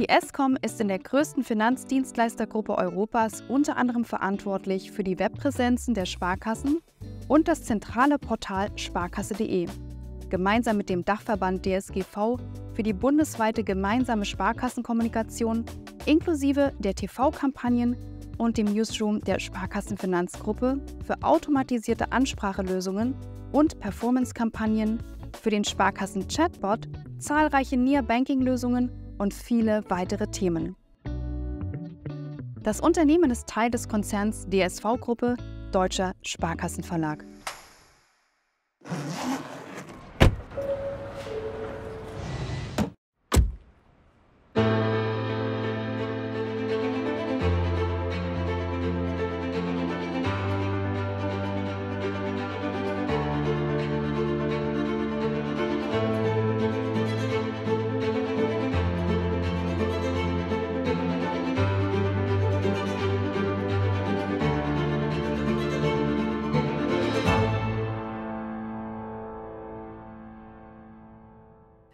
Die Escom ist in der größten Finanzdienstleistergruppe Europas unter anderem verantwortlich für die Webpräsenzen der Sparkassen und das zentrale Portal sparkasse.de. Gemeinsam mit dem Dachverband DSGV für die bundesweite gemeinsame Sparkassenkommunikation inklusive der TV-Kampagnen und dem Newsroom der Sparkassenfinanzgruppe für automatisierte Ansprachelösungen und Performance-Kampagnen für den Sparkassen-Chatbot, zahlreiche Near-Banking-Lösungen und viele weitere Themen. Das Unternehmen ist Teil des Konzerns DSV-Gruppe Deutscher Sparkassenverlag.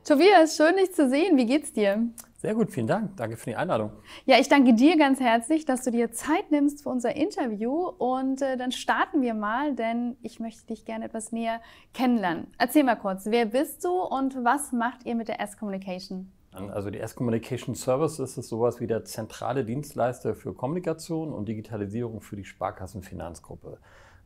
Tobias, schön dich zu sehen. Wie geht's dir? Sehr gut, vielen Dank. Danke für die Einladung. Ja, ich danke dir ganz herzlich, dass du dir Zeit nimmst für unser Interview. Und äh, dann starten wir mal, denn ich möchte dich gerne etwas näher kennenlernen. Erzähl mal kurz, wer bist du und was macht ihr mit der S-Communication? Also die S-Communication Services ist sowas wie der zentrale Dienstleister für Kommunikation und Digitalisierung für die Sparkassenfinanzgruppe.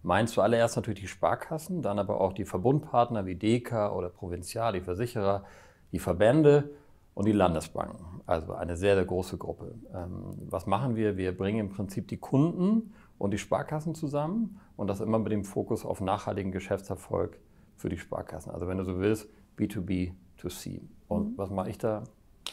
Meint zuallererst natürlich die Sparkassen, dann aber auch die Verbundpartner wie DEKA oder Provinzial, die Versicherer, die Verbände und die Landesbanken. Also eine sehr, sehr große Gruppe. Ähm, was machen wir? Wir bringen im Prinzip die Kunden und die Sparkassen zusammen und das immer mit dem Fokus auf nachhaltigen Geschäftserfolg für die Sparkassen. Also wenn du so willst, B2B, to C. Und mhm. was mache ich da?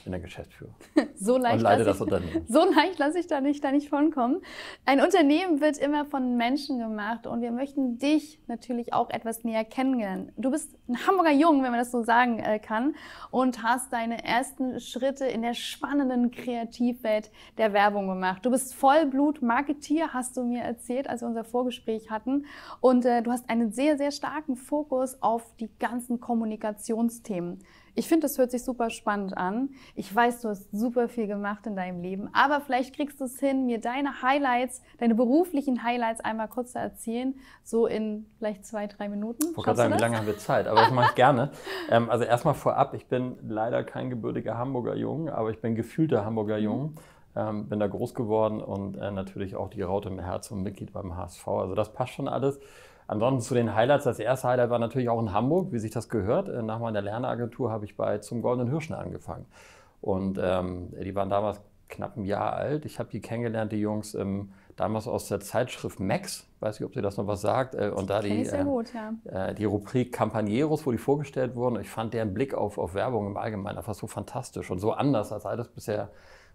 In der Geschäftsführung. so leicht und leite das Unternehmen. So leicht lasse ich da nicht, da nicht von kommen. Ein Unternehmen wird immer von Menschen gemacht und wir möchten dich natürlich auch etwas näher kennenlernen. Du bist ein Hamburger Jung, wenn man das so sagen äh, kann, und hast deine ersten Schritte in der spannenden Kreativwelt der Werbung gemacht. Du bist Vollblut-Marketier, hast du mir erzählt, als wir unser Vorgespräch hatten. Und äh, du hast einen sehr, sehr starken Fokus auf die ganzen Kommunikationsthemen. Ich finde, das hört sich super spannend an. Ich weiß, du hast super viel gemacht in deinem Leben, aber vielleicht kriegst du es hin, mir deine Highlights, deine beruflichen Highlights einmal kurz zu erzählen, so in vielleicht zwei, drei Minuten. Ich wollte sagen, wie lange haben wir Zeit, aber das mache ich gerne. Ähm, also erstmal vorab, ich bin leider kein gebürtiger Hamburger Jung, aber ich bin gefühlter Hamburger Jung. Ähm, bin da groß geworden und äh, natürlich auch die Raute im Herz und Mitglied beim HSV. Also das passt schon alles. Ansonsten zu den Highlights. Das erste Highlight war natürlich auch in Hamburg, wie sich das gehört. Äh, nach meiner Lernagentur habe ich bei Zum Goldenen Hirschen angefangen. Und ähm, die waren damals knapp ein Jahr alt. Ich habe die kennengelernt, die Jungs, ähm, damals aus der Zeitschrift Max. Weiß nicht, ob sie das noch was sagt. Äh, und da die, äh, gut, ja. äh, die Rubrik Campaneros, wo die vorgestellt wurden. Ich fand deren Blick auf, auf Werbung im Allgemeinen einfach so fantastisch und so anders als alles bisher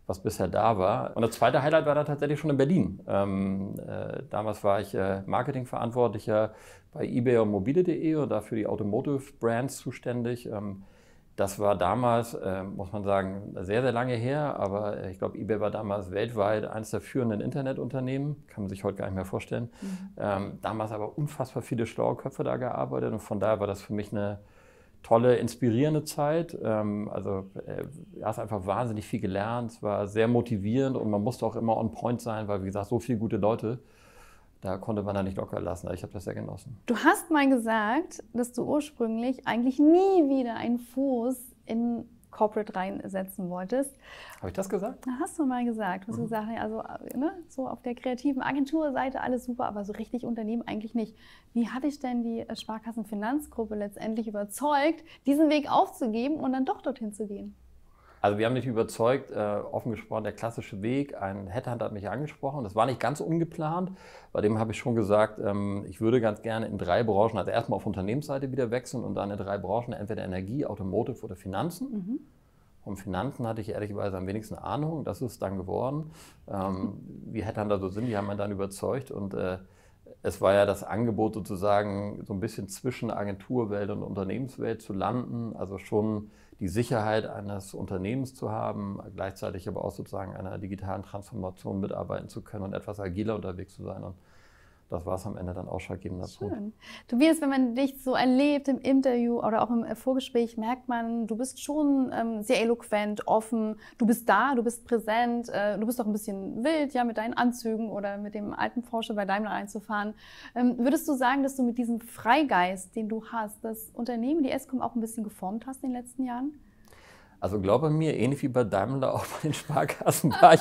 was bisher da war. Und das zweite Highlight war dann tatsächlich schon in Berlin. Ähm, äh, damals war ich äh, Marketingverantwortlicher bei eBay und mobile.de und dafür die Automotive Brands zuständig. Ähm, das war damals, äh, muss man sagen, sehr, sehr lange her, aber äh, ich glaube, eBay war damals weltweit eines der führenden Internetunternehmen, kann man sich heute gar nicht mehr vorstellen. Mhm. Ähm, damals aber unfassbar viele schlaue Köpfe da gearbeitet und von daher war das für mich eine, tolle, inspirierende Zeit. Ähm, also äh, du hast einfach wahnsinnig viel gelernt, es war sehr motivierend und man musste auch immer on point sein, weil wie gesagt, so viele gute Leute, da konnte man da nicht locker lassen. Ich habe das sehr genossen. Du hast mal gesagt, dass du ursprünglich eigentlich nie wieder einen Fuß in Corporate reinsetzen wolltest. Habe ich das gesagt? Hast du mal gesagt. Du hast mhm. gesagt, also ne, so auf der kreativen Agenturseite alles super, aber so richtig Unternehmen eigentlich nicht. Wie hat dich denn die Sparkassenfinanzgruppe letztendlich überzeugt, diesen Weg aufzugeben und dann doch dorthin zu gehen? Also wir haben mich überzeugt, äh, offen gesprochen, der klassische Weg. Ein Headhunter hat mich angesprochen. Das war nicht ganz ungeplant. Bei dem habe ich schon gesagt, ähm, ich würde ganz gerne in drei Branchen, also erstmal auf Unternehmensseite wieder wechseln und dann in drei Branchen, entweder Energie, Automotive oder Finanzen. Mhm. Vom Finanzen hatte ich ehrlicherweise am wenigsten Ahnung. Das ist dann geworden. Ähm, wie Headhunter so sind, die haben mich dann überzeugt und äh, es war ja das Angebot sozusagen so ein bisschen zwischen Agenturwelt und Unternehmenswelt zu landen, also schon die Sicherheit eines Unternehmens zu haben, gleichzeitig aber auch sozusagen einer digitalen Transformation mitarbeiten zu können und etwas agiler unterwegs zu sein. Und das war es am Ende dann ausschlaggebender Schön. Punkt. Tobias, wenn man dich so erlebt im Interview oder auch im Vorgespräch, merkt man, du bist schon ähm, sehr eloquent, offen, du bist da, du bist präsent, äh, du bist auch ein bisschen wild, ja, mit deinen Anzügen oder mit dem alten Porsche bei Daimler einzufahren. Ähm, würdest du sagen, dass du mit diesem Freigeist, den du hast, das Unternehmen, die Escom auch ein bisschen geformt hast in den letzten Jahren? Also glaube mir, ähnlich wie bei Daimler, auch bei den Sparkassen war ich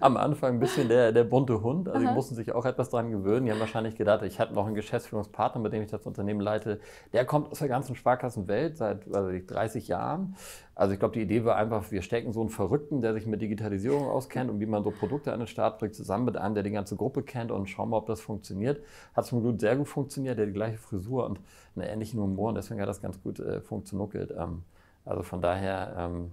am Anfang ein bisschen der, der bunte Hund. Also Aha. die mussten sich auch etwas dran gewöhnen. Die haben wahrscheinlich gedacht, ich habe noch einen Geschäftsführungspartner, mit dem ich das Unternehmen leite. Der kommt aus der ganzen Sparkassenwelt seit also 30 Jahren. Also ich glaube, die Idee war einfach, wir stecken so einen Verrückten, der sich mit Digitalisierung auskennt und wie man so Produkte an den Start bringt, zusammen mit einem, der die ganze Gruppe kennt und schauen wir, ob das funktioniert. Hat zum Glück sehr gut funktioniert, der hat die gleiche Frisur und einen ähnlichen Humor und deswegen hat das ganz gut äh, funktioniert. Ähm, also von daher, ähm,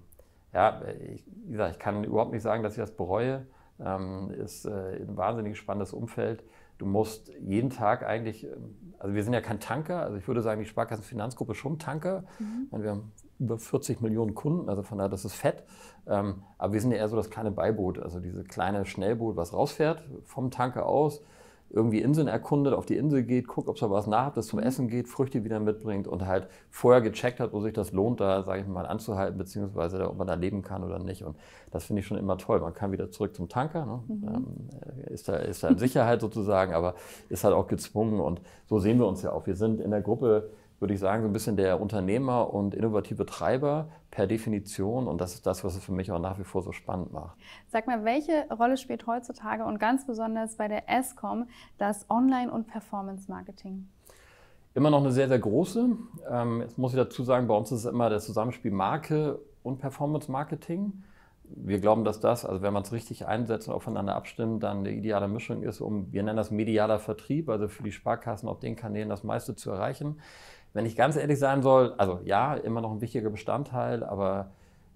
ja, ich, wie gesagt, ich kann überhaupt nicht sagen, dass ich das bereue. Ähm, ist äh, ein wahnsinnig spannendes Umfeld. Du musst jeden Tag eigentlich, ähm, also wir sind ja kein Tanker, also ich würde sagen, die Sparkassenfinanzgruppe ist schon Tanker. Mhm. Wir haben über 40 Millionen Kunden, also von daher, das ist fett. Ähm, aber wir sind ja eher so das kleine Beiboot, also diese kleine Schnellboot, was rausfährt vom Tanker aus irgendwie Inseln erkundet, auf die Insel geht, guckt, ob es da was nah hat, das zum mhm. Essen geht, Früchte wieder mitbringt und halt vorher gecheckt hat, wo sich das lohnt, da, sage ich mal, anzuhalten, beziehungsweise ob man da leben kann oder nicht. Und das finde ich schon immer toll. Man kann wieder zurück zum Tanker, ne? mhm. ähm, ist, da, ist da in Sicherheit sozusagen, aber ist halt auch gezwungen. Und so sehen wir uns ja auch. Wir sind in der Gruppe würde ich sagen, so ein bisschen der Unternehmer und innovative Treiber per Definition. Und das ist das, was es für mich auch nach wie vor so spannend macht. Sag mal, welche Rolle spielt heutzutage und ganz besonders bei der ESCOM das Online- und Performance-Marketing? Immer noch eine sehr, sehr große. Ähm, jetzt muss ich dazu sagen, bei uns ist es immer das Zusammenspiel Marke und Performance-Marketing. Wir glauben, dass das, also wenn man es richtig einsetzt und aufeinander abstimmt, dann eine ideale Mischung ist, um, wir nennen das medialer Vertrieb, also für die Sparkassen auf den Kanälen das meiste zu erreichen. Wenn ich ganz ehrlich sein soll, also ja, immer noch ein wichtiger Bestandteil, aber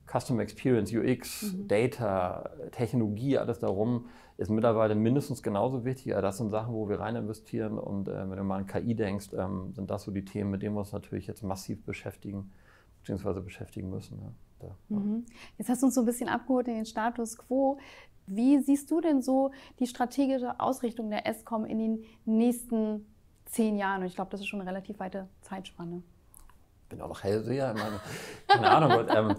Customer Experience, UX, mhm. Data, Technologie, alles darum ist mittlerweile mindestens genauso wichtig. Das sind Sachen, wo wir rein investieren. Und äh, wenn du mal an KI denkst, ähm, sind das so die Themen, mit denen wir uns natürlich jetzt massiv beschäftigen, beziehungsweise beschäftigen müssen. Ja. Da, mhm. Jetzt hast du uns so ein bisschen abgeholt in den Status quo. Wie siehst du denn so die strategische Ausrichtung der ESCOM in den nächsten zehn Jahren. Und ich glaube, das ist schon eine relativ weite Zeitspanne. Ich bin auch noch Hellseher. Meine, keine Ahnung. ähm,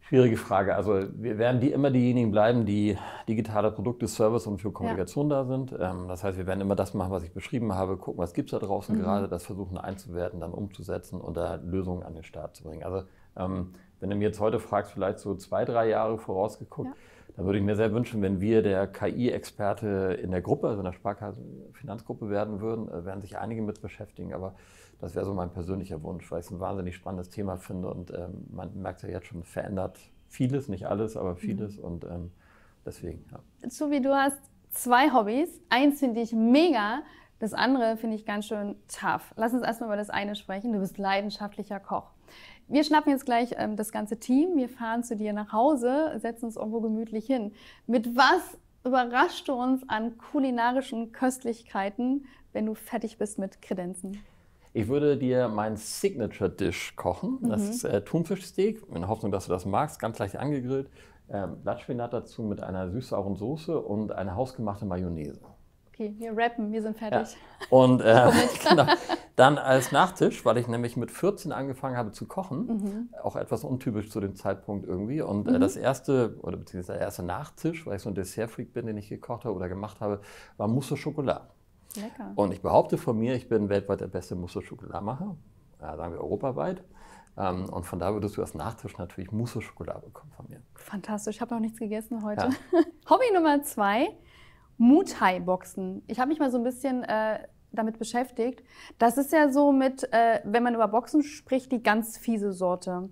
schwierige Frage. Also wir werden die immer diejenigen bleiben, die digitale Produkte, Service und für Kommunikation ja. da sind. Ähm, das heißt, wir werden immer das machen, was ich beschrieben habe, gucken, was gibt es da draußen mhm. gerade, das versuchen einzuwerten, dann umzusetzen und da Lösungen an den Start zu bringen. Also ähm, wenn du mir jetzt heute fragst, vielleicht so zwei, drei Jahre vorausgeguckt, ja. Da würde ich mir sehr wünschen, wenn wir der KI-Experte in der Gruppe, also in der Sparkassen-Finanzgruppe werden würden, äh, werden sich einige mit beschäftigen. Aber das wäre so mein persönlicher Wunsch, weil ich es ein wahnsinnig spannendes Thema finde und ähm, man merkt ja jetzt schon, verändert vieles, nicht alles, aber vieles mhm. und ähm, deswegen. Ja. So wie du hast zwei Hobbys. Eins finde ich mega, das andere finde ich ganz schön tough. Lass uns erstmal über das eine sprechen. Du bist leidenschaftlicher Koch. Wir schnappen jetzt gleich ähm, das ganze Team, wir fahren zu dir nach Hause, setzen uns irgendwo gemütlich hin. Mit was überraschst du uns an kulinarischen Köstlichkeiten, wenn du fertig bist mit Kredenzen? Ich würde dir mein Signature-Dish kochen. Das mhm. ist äh, Thunfischsteak, in der Hoffnung, dass du das magst, ganz leicht angegrillt. Ähm, Blattspinat dazu mit einer süß-sauren Soße und eine hausgemachte Mayonnaise. Okay, wir rappen, wir sind fertig. Ja. Und äh, genau. dann als Nachtisch, weil ich nämlich mit 14 angefangen habe zu kochen, mhm. auch etwas untypisch zu dem Zeitpunkt irgendwie. Und äh, mhm. das erste, oder beziehungsweise der erste Nachtisch, weil ich so ein Dessertfreak bin, den ich gekocht habe oder gemacht habe, war Mousse Schokolade. Lecker. Und ich behaupte von mir, ich bin weltweit der beste Mousse Schokolademacher, ja, sagen wir europaweit. Ähm, und von da würdest du als Nachtisch natürlich Mousse Schokolade bekommen von mir. Fantastisch, ich habe noch nichts gegessen heute. Ja. Hobby Nummer zwei, Muay-Boxen. Ich habe mich mal so ein bisschen äh, damit beschäftigt. Das ist ja so mit, äh, wenn man über Boxen spricht, die ganz fiese Sorte.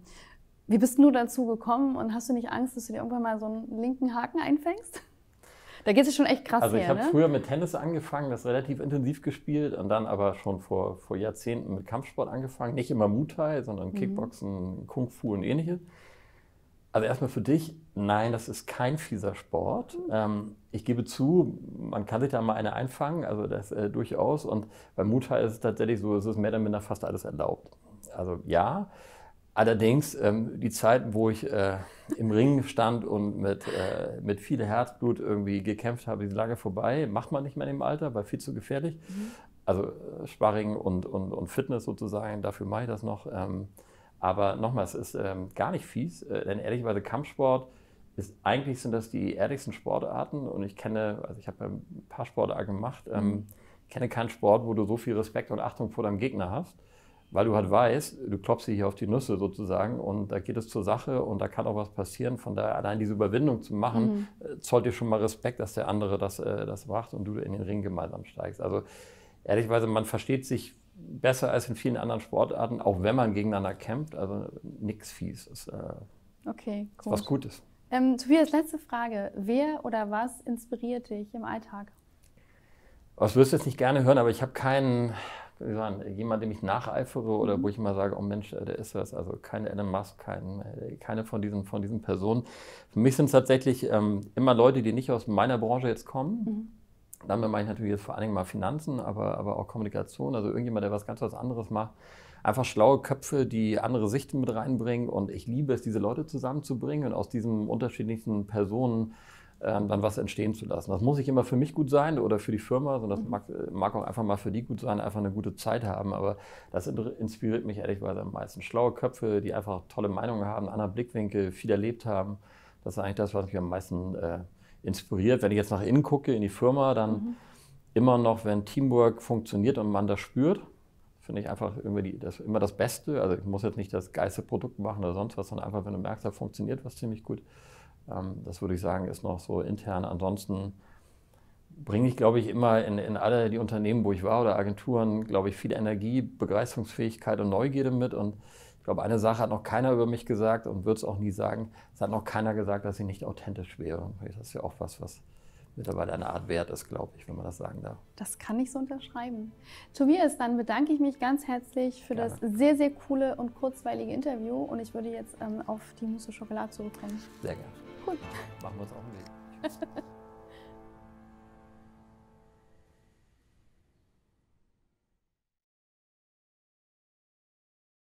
Wie bist du dazu gekommen und hast du nicht Angst, dass du dir irgendwann mal so einen linken Haken einfängst? Da geht es schon echt krass Also ich habe ne? früher mit Tennis angefangen, das relativ intensiv gespielt und dann aber schon vor, vor Jahrzehnten mit Kampfsport angefangen. Nicht immer Muay Thai, sondern mhm. Kickboxen, mhm. Kung Fu und ähnliches. Also erstmal für dich, nein, das ist kein fieser Sport. Mhm. Ähm, ich gebe zu, man kann sich da mal eine einfangen, also das äh, durchaus. Und beim Mutter ist es tatsächlich so, es ist mehr oder minder fast alles erlaubt. Also ja, Allerdings, ähm, die Zeit, wo ich äh, im Ring stand und mit, äh, mit viel Herzblut irgendwie gekämpft habe, die sind lange vorbei. Macht man nicht mehr im Alter, weil viel zu gefährlich. Mhm. Also äh, Sparring und, und, und Fitness sozusagen, dafür mache ich das noch. Ähm, aber nochmal, es ist ähm, gar nicht fies, äh, denn ehrlicherweise Kampfsport ist, eigentlich sind das die ehrlichsten Sportarten und ich kenne, also ich habe ein paar Sportarten gemacht, ähm, mhm. kenne keinen Sport, wo du so viel Respekt und Achtung vor deinem Gegner hast weil du halt weißt, du klopfst sie hier auf die Nüsse sozusagen und da geht es zur Sache und da kann auch was passieren. Von daher allein diese Überwindung zu machen, mhm. Äh, zollt dir schon mal Respekt, dass der andere das, äh, das macht und du in den Ring gemeinsam steigst. Also ehrlichweise, man versteht sich besser als in vielen anderen Sportarten, auch wenn man gegeneinander kämpft. Also nichts fies. Ist, äh, okay, cool. Ist was Gutes. Ähm, Tobias, letzte Frage. Wer oder was inspiriert dich im Alltag? Das wirst du jetzt nicht gerne hören, aber ich habe keinen sagen, jemand, dem ich nacheifere oder mhm. wo ich immer sage, oh Mensch, der ist das. Also keine Elon Musk, kein, keine von diesen, von diesen Personen. Für mich sind es tatsächlich ähm, immer Leute, die nicht aus meiner Branche jetzt kommen. Mhm. Damit meine ich natürlich jetzt vor allen Dingen mal Finanzen, aber, aber auch Kommunikation. Also irgendjemand, der was ganz was anderes macht. Einfach schlaue Köpfe, die andere Sichten mit reinbringen. Und ich liebe es, diese Leute zusammenzubringen und aus diesen unterschiedlichen Personen ähm, dann was entstehen zu lassen. Das muss nicht immer für mich gut sein oder für die Firma, sondern das mhm. mag, mag, auch einfach mal für die gut sein, einfach eine gute Zeit haben. Aber das inspiriert mich ehrlicherweise am meisten. Schlaue Köpfe, die einfach tolle Meinungen haben, einen anderen Blickwinkel, viel erlebt haben. Das ist eigentlich das, was mich am meisten äh, inspiriert. Wenn ich jetzt nach innen gucke, in die Firma, dann mhm. immer noch, wenn Teamwork funktioniert und man das spürt, finde ich einfach irgendwie das, immer das Beste. Also ich muss jetzt nicht das geilste Produkt machen oder sonst was, sondern einfach, wenn du merkst, da funktioniert was ziemlich gut. Ähm, das würde ich sagen, ist noch so intern. Ansonsten bringe ich, glaube ich, immer in, in alle die Unternehmen, wo ich war oder Agenturen, glaube ich, viel Energie, Begeisterungsfähigkeit und Neugierde mit. Und ich glaube, eine Sache hat noch keiner über mich gesagt und wird es auch nie sagen. Es hat noch keiner gesagt, dass ich nicht authentisch wäre. Das ist ja auch was, was mittlerweile eine Art Wert ist, glaube ich, wenn man das sagen darf. Das kann ich so unterschreiben. Tobias, dann bedanke ich mich ganz herzlich für Gerne. das sehr, sehr coole und kurzweilige Interview und ich würde jetzt ähm, auf die Mousse Schokolade zurückkommen. Sehr gerne. Cool. Machen wir uns auch einen Weg.